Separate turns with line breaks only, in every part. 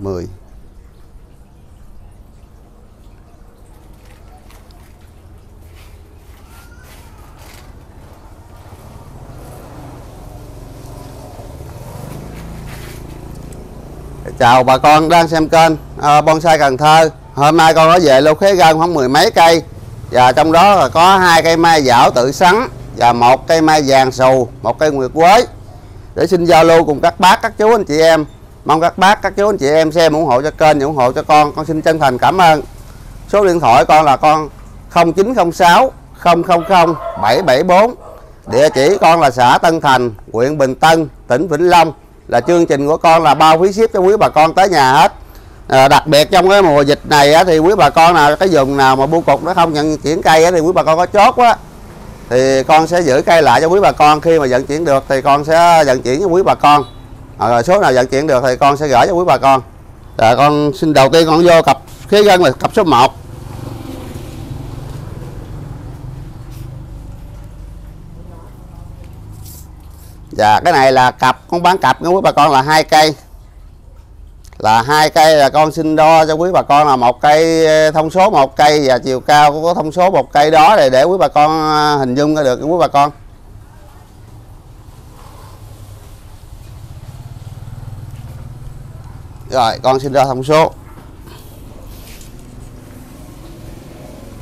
10 chào bà con đang xem kênh à, bonsai Cần Thơ. Hôm nay con có về lô khế gân khoảng mười mấy cây và trong đó là có hai cây mai dảo tự sắn và một cây mai vàng xù một cây nguyệt quế. Để xin giao lưu cùng các bác các chú anh chị em mong các bác các chú anh chị em xem ủng hộ cho kênh ủng hộ cho con. Con xin chân thành cảm ơn. Số điện thoại con là con 0906 000 774 địa chỉ con là xã Tân Thành huyện Bình Tân tỉnh Vĩnh Long. Là chương trình của con là bao phí ship cho quý bà con tới nhà hết. À, đặc biệt trong cái mùa dịch này á, thì quý bà con nào cái vùng nào mà bu cục nó không nhận chuyển cây á, thì quý bà con có chốt quá. Thì con sẽ giữ cây lại cho quý bà con. Khi mà vận chuyển được thì con sẽ vận chuyển cho quý bà con à, rồi số nào vận chuyển được thì con sẽ gửi cho quý bà con. Rồi con xin đầu tiên con vô cặp khí gân là cặp số 1 Dạ cái này là cặp con bán cặp với quý bà con là hai cây. Là hai cây là con xin đo cho quý bà con là một cây ờ, thông số một cây và chiều cao cũng có thông số một cây đó để để quý bà con ờ, hình dung ra được quý bà con. Rồi con xin đo thông số.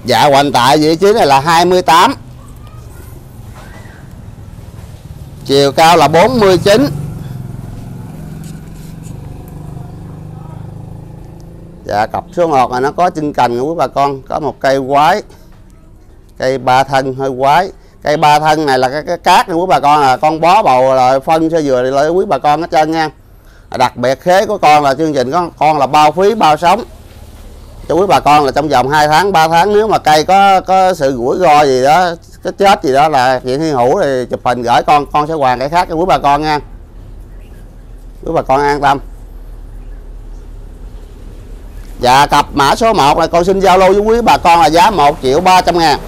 Dạ hoành tại vị trí này là 28 chiều cao là 49 dạ cặp số 1 là nó có chân cành của bà con có một cây quái cây ba thân hơi quái. Cây ba thân này là cái, cái cát của bà con là con bó bầu là phân cho vừa lại quý bà con hết trơn nha đặc biệt khế của con là chương trình con con là bao phí, bao sống. Chú quý bà con là trong vòng 2 tháng 3 tháng, nếu mà cây có có sự rủi ro gì đó, cái chết gì đó là chuyện thiên hữu thì chụp hình gửi con con sẽ hoàn cái khác cho quý bà con nha. Quý bà con an tâm. Dạ cặp mã số 1 là con xin giao lưu với quý bà con là giá 1 triệu 300 ngàn.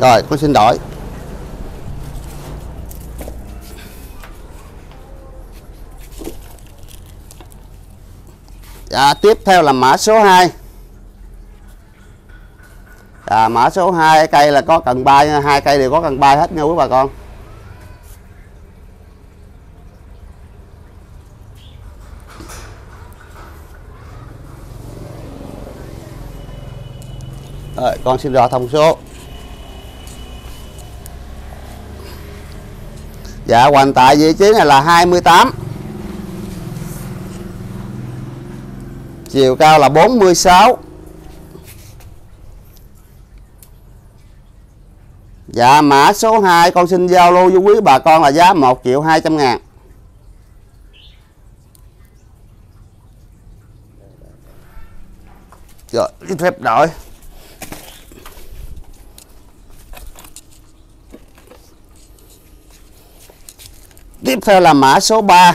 Rồi con xin đổi. Dạ tiếp theo là mã số 2 Dạ à, mã số 2 cây là có cần bay hai cây đều có cần bay hết nha quý bà con. Rồi, con xin rõ thông số. Dạ hoành tại vị trí này là 28 Chiều cao là 46 Dạ mã số 2 con xin giao lưu với quý bà con là giá 1 triệu 200 ngàn. Rồi, cái phép đổi. Tiếp theo là mã số 3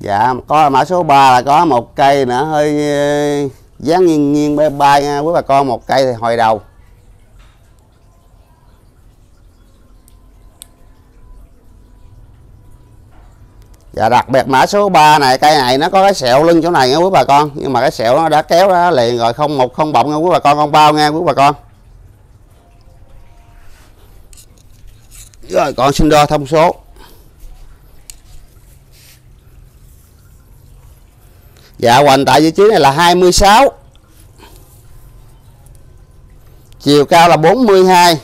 Dạ có, mã số 3 là có một cây nữa hơi ờ, dáng nghiêng nghiêng, bay bay nha quý bà con, một cây thì hồi đầu. Dạ đặc biệt mã số 3 này, cây này nó có cái sẹo lưng chỗ này nha quý bà con, nhưng mà cái sẹo nó đã kéo ra liền rồi, không một, không bọng nha quý bà con, không bao nha quý bà con. Rồi, còn xin đo thông số. Dạ hoành tại vị trí này là 26 chiều cao là 42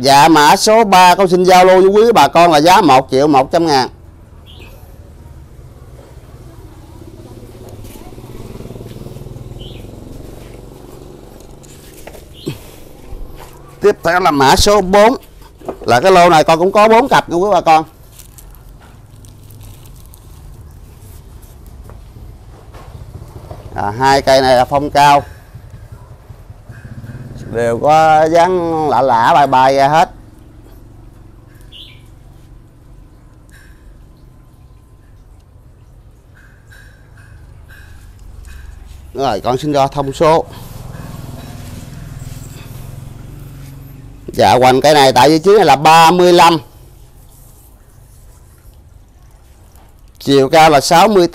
Dạ mã số 3 con xin giao lưu với quý bà con là giá 1 triệu 100 ngàn. Tiếp theo là mã số 4 là cái lô này con cũng có 4 cặp nha quý bà con. à, hai cây này là phong cao. Đều có dáng lạ lạ bài bài ra hết. Rồi con xin đo thông số. Dạ quanh cái này tại vị trí này là 35 chiều cao là 68 mươi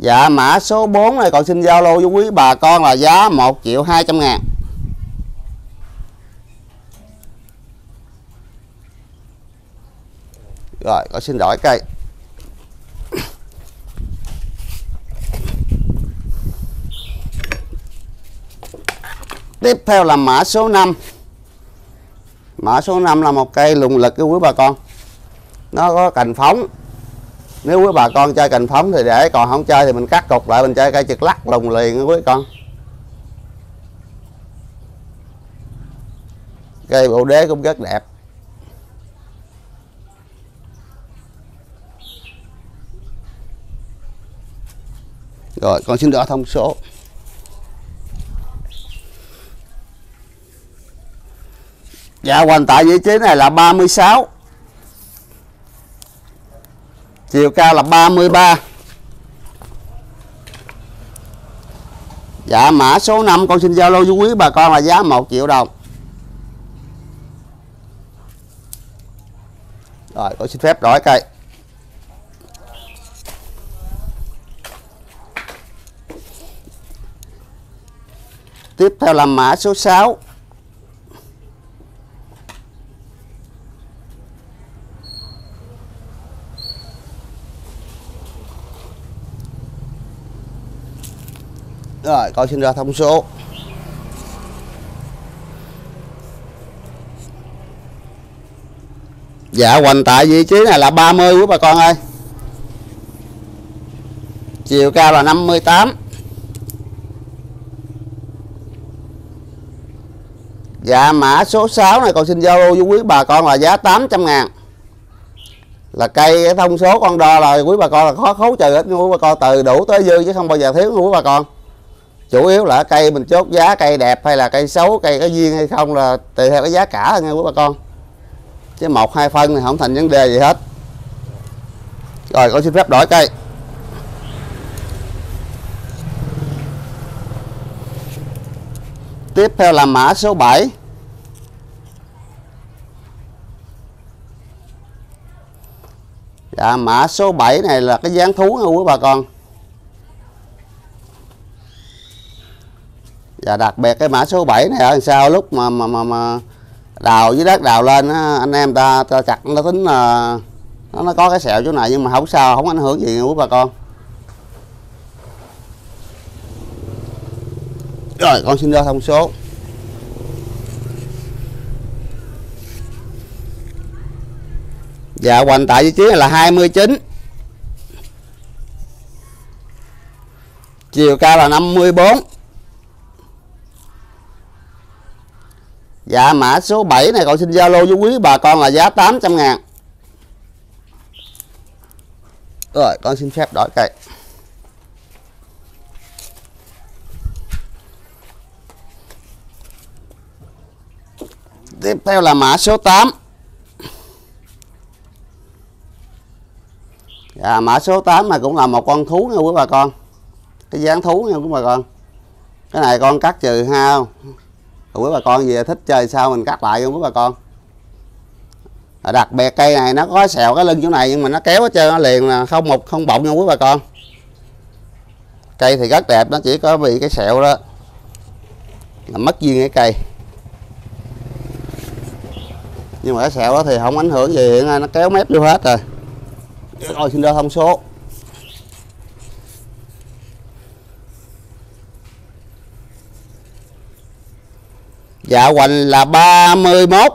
Dạ mã số 4 này còn xin giao lô với quý bà con là giá 1 triệu 200 ngàn. Rồi con xin đổi cây. Tiếp theo là mã số 5 Mã số 5 là một cây lùng lực của quý bà con. Nó có cành phóng. Nếu quý bà con chơi cành phóng thì để, Còn không chơi thì mình cắt cục lại, Mình chơi cây trực lắc lùng liền quý con. Cây bộ đế cũng rất đẹp. Rồi, con xin đỡ thông số. Dạ hoành tại vị trí này là 36 Chiều cao là 33 Dạ mã số 5 con xin giao lô với quý bà con là giá 1 triệu đồng. Rồi, con xin phép đổi cây. Tiếp theo là mã số 6 Rồi, coi xin ra thông số. Dạ hoành, tại vị trí này là 30 quý bà con ơi. Chiều cao là 58 Dạ mã số 6 này con xin giao lưu với quý bà con là giá 800 ngàn. Là cây thông số con đo là quý bà con là khó khấu trừ hết quý bà con từ đủ tới dư chứ không bao giờ thiếu quý bà con chủ yếu là cây mình chốt giá, cây đẹp hay là cây xấu, cây có duyên hay không là tùy theo cái giá cả nha quý bà con. Chứ một, hai phân thì không thành vấn đề gì hết. Rồi, con xin phép đổi cây. Tiếp theo là mã số 7 Dạ mã số 7 này là cái dáng thú nha quý bà con. Và đặc biệt cái mã số 7 này ờ, ở sau lúc mà mà mà, mà đào dưới đất đào lên á, anh em ta, ta chặt nó tính là nó, nó có cái sẹo chỗ này nhưng mà không sao không ảnh hưởng gì quý bà con. Rồi con xin ra thông số. Dạ hoành tại vị trí là 29 chiều cao là 54 Dạ mã số 7 này cậu xin Zalo với quý bà con là giá 800 ngàn. Rồi, con xin phép đổi cây. Tiếp theo là mã số 8 Dạ mã số 8 này cũng là một con thú nha quý bà con. Cái dáng thú nha quý bà con. Cái này con cắt trừ hao quý bà con gì thích chơi sao mình cắt lại không quý bà con? Đặc biệt cây này nó có sẹo cái lưng chỗ này nhưng mà nó kéo hết trơn nó liền là không một, không bọng nha quý bà con? Cây thì rất đẹp, nó chỉ có bị cái sẹo đó. Là mất duyên cái cây. Nhưng mà cái sẹo đó thì không ảnh hưởng gì, hiện nó kéo mép vô hết rồi. Rồi xin ra thông số. Dạ hoành là 31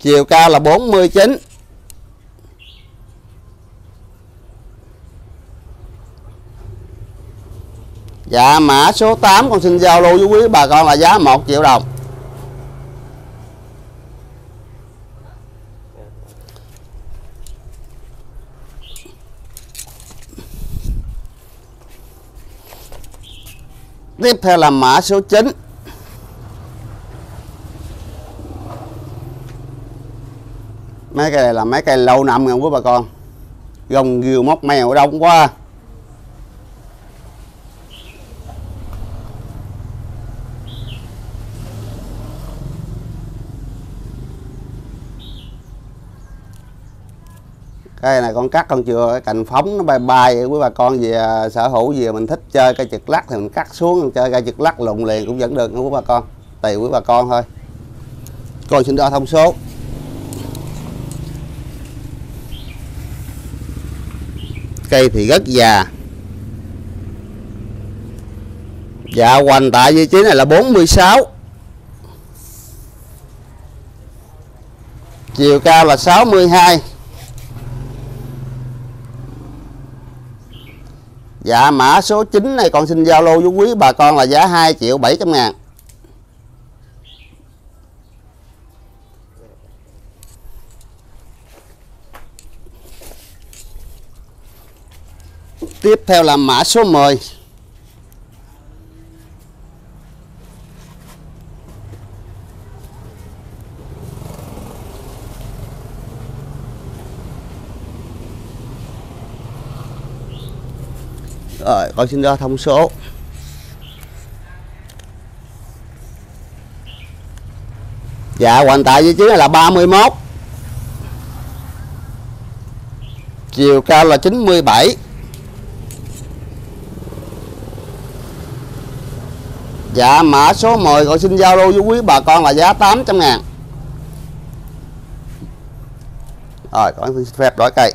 Chiều cao là 49 Dạ mã số 8 con xin giao lưu với quý bà con là giá 1 triệu đồng. Tiếp theo là mã số 9 mấy cây này là mấy cây lâu năm nha quý bà con. Gồng ghiều móc mèo đông quá. Cây này con cắt con chưa cái cành phóng nó bay bay vậy quý bà con về à, sở hữu gì mình thích chơi cây chực lắc thì mình cắt xuống, mình chơi cây chực lắc lụng liền cũng vẫn được nha quý bà con. Tùy quý bà con thôi. Con xin đo thông số. Cây thì rất già. Dạ hoành tại vị trí này là 46 chiều cao là 62 Dạ mã số 9 này con xin giao lô với quý bà con là giá 2 triệu 700 ngàn. Tiếp theo là mã số 10 ở con xin ra thông số. Dạ hoàn tại vị trí này là 31 Chiều cao là 97 Dạ mã số 10 con xin giao lưu với quý bà con là giá 800 ngàn. Rồi con xin phép đổi cây.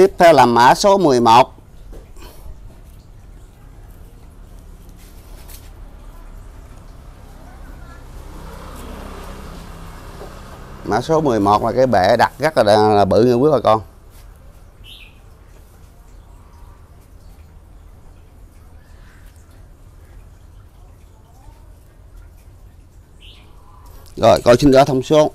Tiếp theo là mã số 11 Mã số 11 là cái bệ đặt rất là, là bự như quý bà con. Rồi coi xin ra thông số.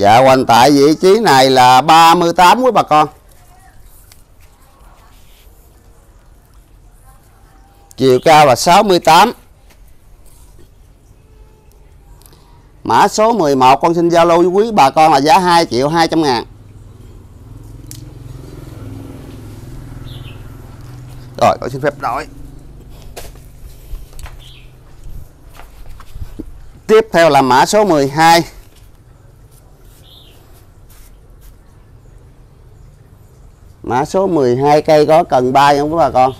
Dạ quanh tại vị trí này là 38 quý bà con. Chiều cao là 68 Mã số 11 con xin giao lưu với quý bà con là giá 2 triệu 200 ngàn. Rồi, con xin phép đổi. Tiếp theo là mã số 12 Mã số 12 cây có cần bay không các bà con?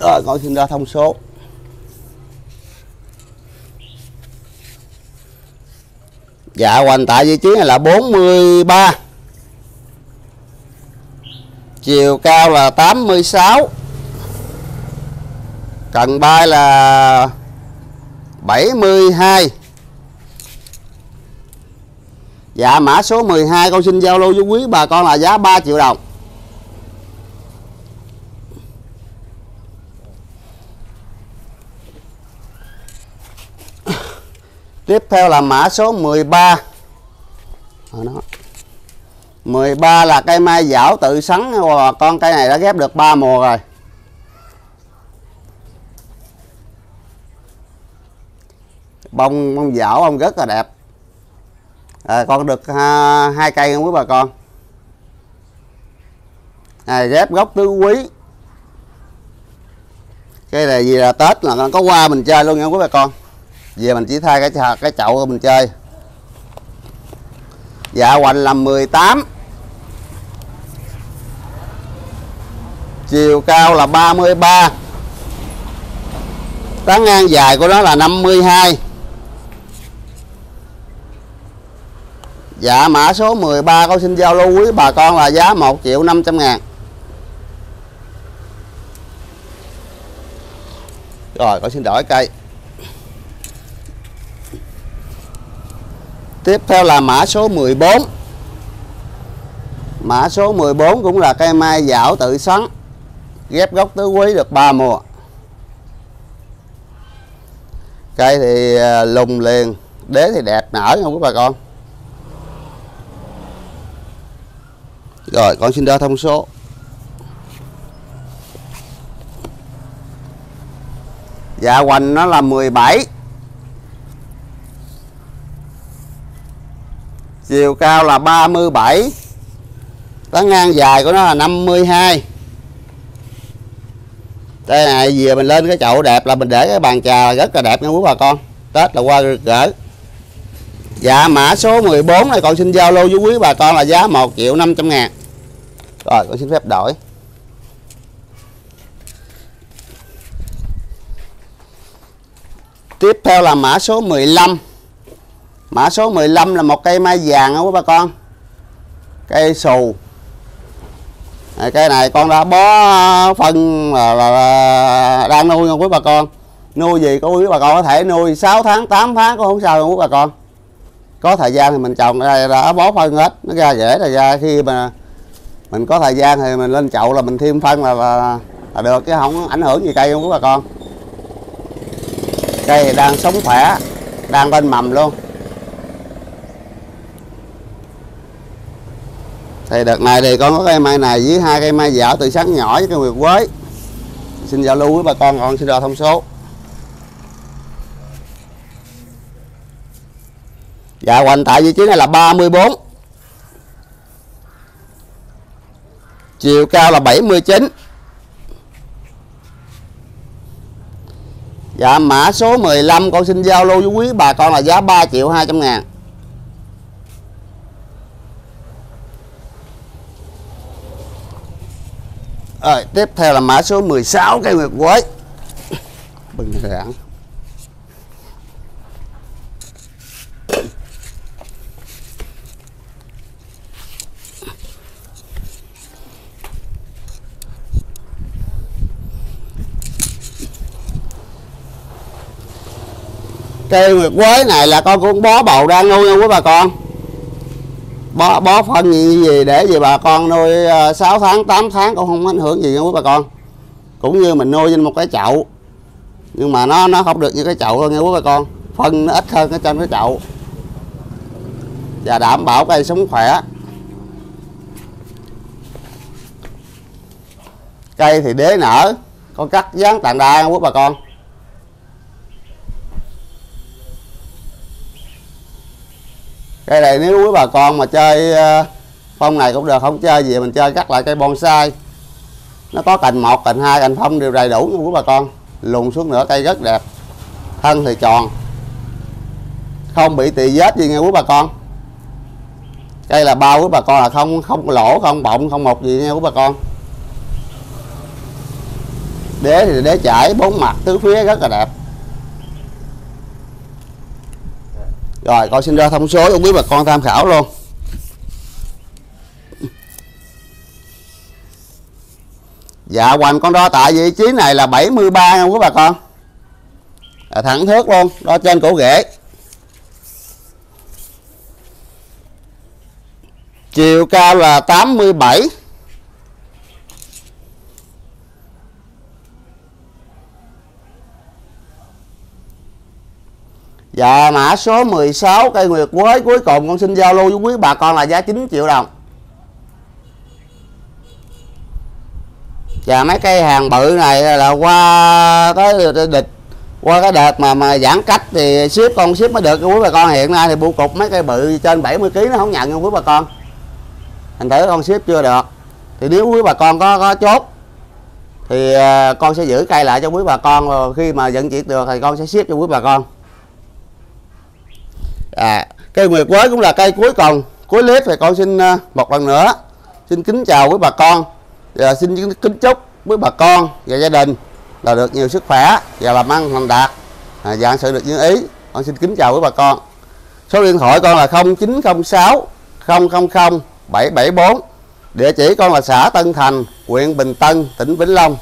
Rồi, con xin ra thông số. Dạ hoành tại vị trí này là 43 Chiều cao là 86 Cần bay là 72 Dạ mã số 12 con xin giao lưu với quý bà con là giá 3 triệu đồng. Tiếp theo là mã số 13 đó. 13 là cây mai dảo tự sắn. Con cây này đã ghép được 3 mùa rồi. Bông bông dảo bông rất là đẹp. À, con được ha, hai cây không quý bà con. À, ghép gốc tứ quý. Cây này gì là tết là có qua mình chơi luôn nha quý bà con về mình chỉ thay cái cái chậu mình chơi. Dạ hoành là 18 chiều cao là 33 tán ngang dài của nó là 52 Dạ mã số 13 con xin giao lưu quý bà con là giá 1 triệu 500 ngàn. Rồi, con xin đổi cây. Tiếp theo là mã số 14 Mã số 14 cũng là cây mai dảo tự sắn Ghép gốc tứ quý được 3 mùa. Cây thì à, lùng liền, đế thì đẹp nở không các bà con. Rồi, con xin đo thông số. Dạ hoành nó là 17 chiều cao là 37 lá ngang dài của nó là 52 đây này, về mình lên cái chậu đẹp là mình để cái bàn trà rất là đẹp nha quý bà con. Tết là qua rực rỡ. Dạ mã số 14 này còn xin giao lưu với quý bà con là giá 1 triệu 500 ngàn. Rồi, con xin phép đổi. Tiếp theo là mã số 15 Mã số 15 là một cây mai vàng đó quý bà con. Cây xù. Cây này con đã bó phân là, là, là đang nuôi nha quý bà con. Nuôi gì có quý bà con có thể nuôi. 6 tháng 8 tháng cũng không sao đâu quý bà con. Có thời gian thì mình trồng đây đã bó phân hết. Nó ra dễ là ra khi mà mình có thời gian thì mình lên chậu là mình thêm phân là, là, là được chứ không ảnh hưởng gì cây không quý bà con. Cây đang sống khỏe đang lên mầm luôn. Thì đợt này thì con có cây mai này với hai cây mai dạo từ sáng nhỏ với cây nguyệt quế. Xin giao lưu với bà con con xin đo thông số. Dạ hoành tại vị trí này là 34 chiều cao là 79 Dạ mã số 15 con xin giao lưu với quý bà con là giá 3 triệu 200 ngàn. Rồi, tiếp theo là mã số 16 cây nguyệt quế. Bình rạng cây nguyệt quế này là con cũng bó bầu đang nuôi nha quý bà con? Bó, bó phân gì, gì để gì bà con nuôi à, 6 tháng 8 tháng cũng không ảnh hưởng gì với quý bà con. Cũng như mình nuôi trên một cái chậu. Nhưng mà nó nó không được như cái chậu đâu nghe quý bà con. Phân nó ít hơn ở trên cái chậu. Và đảm bảo cây sống khỏe. Cây thì đế nở con cắt dán tàn đa quý bà con. Cây này nếu quý bà con mà chơi ờ, phong này cũng được, không chơi gì mình chơi cắt lại cây bonsai. Nó có cành một, cành hai, cành phong đều đầy đủ nha quý bà con. Lùn xuống nữa cây rất đẹp. Thân thì tròn. Không bị tỳ vết gì nha quý bà con. Cây là bao quý bà con, là không không lỗ, không bọng, không một gì nha quý bà con. Đế thì đế chảy bốn mặt, tứ phía rất là đẹp. Rồi con xin ra thông số cho quý bà con tham khảo luôn. Dạ hoành con đo tại vị trí này là 73 nha quý bà con. À, thẳng thước luôn đo trên cổ ghế. Chiều cao là 87 Dạ mã số 16 cây nguyệt quế, cuối cùng con xin giao lưu với quý bà con là giá 9 triệu đồng. Dạ mấy cây hàng bự này là qua cái địch, qua cái đợt mà mà giãn cách thì ship con ship mới được. Quý bà con hiện nay thì bu cục mấy cây bự trên 70 kg nó không nhận luôn quý bà con. Thành thử con ship chưa được. Thì nếu quý bà con có có chốt thì à, con sẽ giữ cây lại cho quý bà con. Khi mà vận chuyển được thì con sẽ ship cho quý bà con à, cây nguyệt quế cũng là cây cuối cùng cuối clip thì con xin à, một lần nữa xin kính chào quý bà con và xin kính chúc quý bà con và gia đình là được nhiều sức khỏe và làm ăn thành đạt. À, dạng sự được như ý con xin kính chào quý bà con. Số điện thoại con là 0906 000 774 địa chỉ con là xã Tân Thành huyện Bình Tân tỉnh Vĩnh Long.